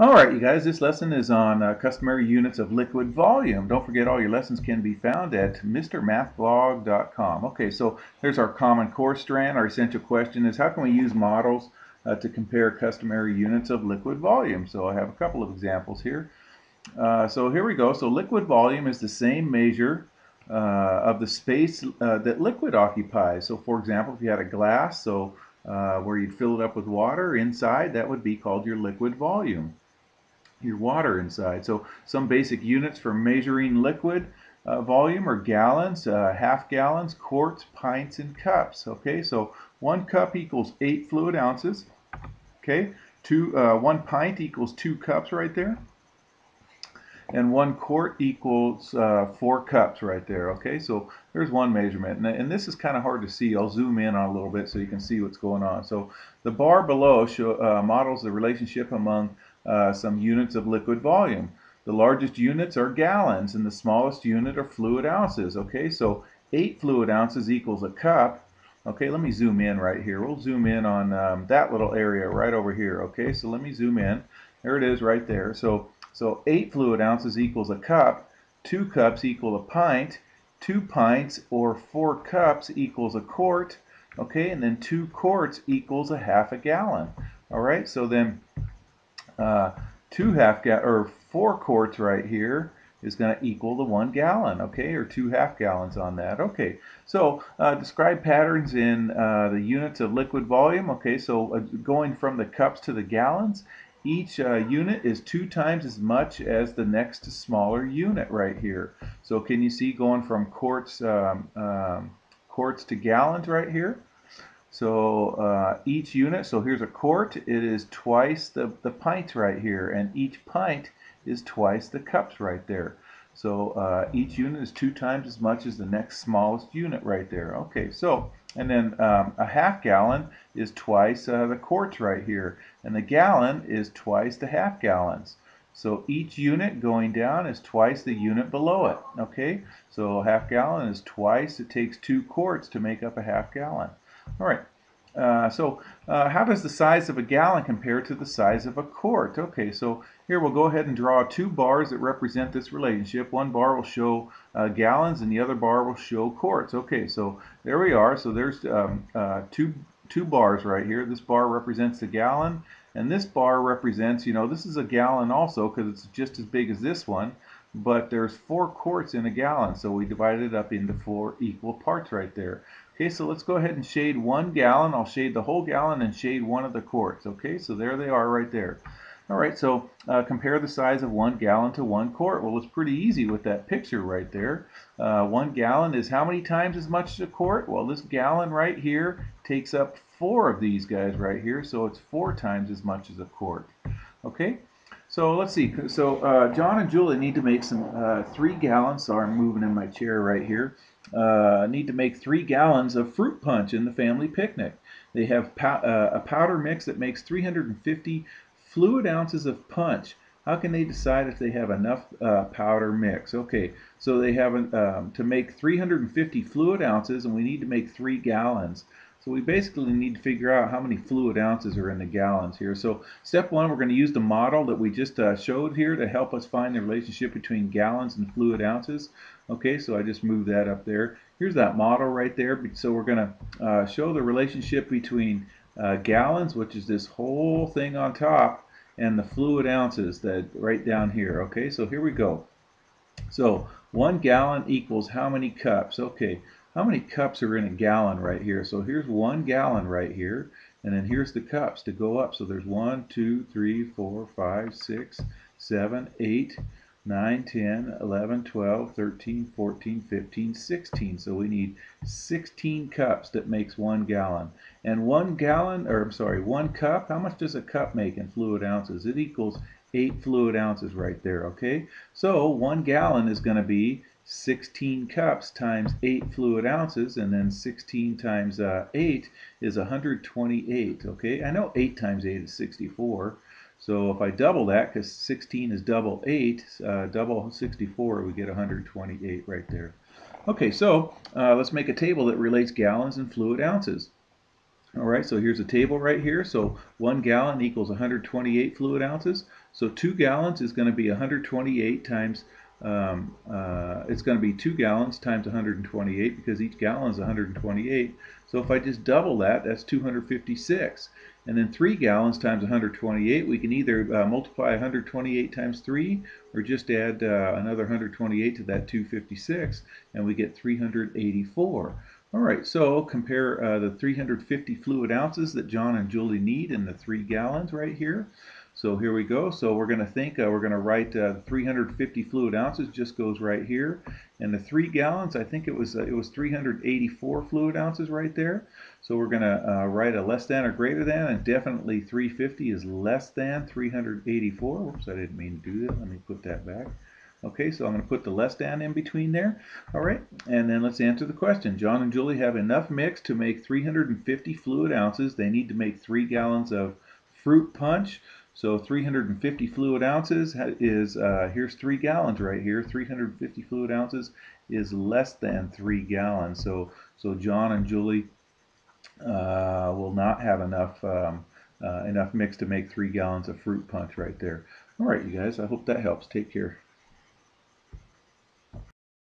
All right, you guys, this lesson is on uh, customary units of liquid volume. Don't forget all your lessons can be found at mrmathblog.com. Okay, so there's our common core strand. Our essential question is how can we use models uh, to compare customary units of liquid volume? So I have a couple of examples here. Uh, so here we go. So liquid volume is the same measure uh, of the space uh, that liquid occupies. So for example, if you had a glass, so uh, where you'd fill it up with water inside, that would be called your liquid volume your water inside. So some basic units for measuring liquid uh, volume are gallons, uh, half gallons, quarts, pints, and cups. Okay, so one cup equals eight fluid ounces. Okay, two, uh, one pint equals two cups right there. And one quart equals uh, four cups right there. Okay, so there's one measurement. And, and this is kind of hard to see. I'll zoom in on a little bit so you can see what's going on. So the bar below show, uh, models the relationship among uh, some units of liquid volume. The largest units are gallons and the smallest unit are fluid ounces. Okay, so 8 fluid ounces equals a cup. Okay, let me zoom in right here. We'll zoom in on um, that little area right over here. Okay, so let me zoom in. There it is right there. So, so 8 fluid ounces equals a cup. 2 cups equal a pint. 2 pints or 4 cups equals a quart. Okay, and then 2 quarts equals a half a gallon. All right, so then uh, two half ga or four quarts right here is going to equal the one gallon, okay, or two half gallons on that. Okay, so uh, describe patterns in uh, the units of liquid volume. Okay, so uh, going from the cups to the gallons, each uh, unit is two times as much as the next smaller unit right here. So can you see going from quarts, um, um, quarts to gallons right here? So uh, each unit, so here's a quart, it is twice the, the pint right here, and each pint is twice the cups right there. So uh, each unit is two times as much as the next smallest unit right there. Okay, so, and then um, a half gallon is twice uh, the quarts right here, and the gallon is twice the half gallons. So each unit going down is twice the unit below it. Okay, so a half gallon is twice, it takes two quarts to make up a half gallon. All right. Uh, so uh, how does the size of a gallon compare to the size of a quart? Okay, so here we'll go ahead and draw two bars that represent this relationship. One bar will show uh, gallons and the other bar will show quarts. Okay, so there we are. So there's um, uh, two, two bars right here. This bar represents the gallon and this bar represents, you know, this is a gallon also because it's just as big as this one but there's four quarts in a gallon, so we divided it up into four equal parts right there. Okay, so let's go ahead and shade one gallon. I'll shade the whole gallon and shade one of the quarts. Okay, so there they are right there. All right, so uh, compare the size of one gallon to one quart. Well, it's pretty easy with that picture right there. Uh, one gallon is how many times as much as a quart? Well, this gallon right here takes up four of these guys right here, so it's four times as much as a quart. Okay, so let's see. So uh, John and Julie need to make some uh, three gallons. Sorry, I'm moving in my chair right here. Uh, need to make three gallons of fruit punch in the family picnic. They have pow uh, a powder mix that makes 350 fluid ounces of punch. How can they decide if they have enough uh, powder mix? Okay, so they have um, to make 350 fluid ounces, and we need to make three gallons. So we basically need to figure out how many fluid ounces are in the gallons here. So step one, we're going to use the model that we just uh, showed here to help us find the relationship between gallons and fluid ounces. Okay, so I just moved that up there. Here's that model right there. So we're going to uh, show the relationship between uh, gallons, which is this whole thing on top, and the fluid ounces that right down here. Okay, so here we go. So one gallon equals how many cups? Okay, how many cups are in a gallon right here? So here's one gallon right here, and then here's the cups to go up. So there's one, two, three, four, five, six, seven, eight, 9, 10, 11, 12, 13, 14, 15, 16. So we need 16 cups that makes one gallon. And one gallon, or I'm sorry, one cup, how much does a cup make in fluid ounces? It equals 8 fluid ounces right there, okay? So one gallon is going to be 16 cups times 8 fluid ounces, and then 16 times uh, 8 is 128, okay? I know 8 times 8 is 64, so if I double that, because 16 is double 8, uh, double 64, we get 128 right there. Okay, so uh, let's make a table that relates gallons and fluid ounces. All right, so here's a table right here. So one gallon equals 128 fluid ounces. So two gallons is going to be 128 times, um, uh, it's going to be two gallons times 128 because each gallon is 128. So if I just double that, that's 256. And then 3 gallons times 128, we can either uh, multiply 128 times 3 or just add uh, another 128 to that 256 and we get 384. All right, so compare uh, the 350 fluid ounces that John and Julie need in the 3 gallons right here. So here we go. So we're going to think, uh, we're going to write uh, 350 fluid ounces just goes right here. And the 3 gallons, I think it was uh, it was 384 fluid ounces right there. So we're going to uh, write a less than or greater than, and definitely 350 is less than 384. Whoops, I didn't mean to do that. Let me put that back. Okay, so I'm going to put the less than in between there. All right, and then let's answer the question. John and Julie have enough mix to make 350 fluid ounces. They need to make 3 gallons of fruit punch. So 350 fluid ounces is, uh, here's 3 gallons right here. 350 fluid ounces is less than 3 gallons. So, so John and Julie uh, will not have enough um, uh, enough mix to make 3 gallons of fruit punch right there. All right, you guys, I hope that helps. Take care.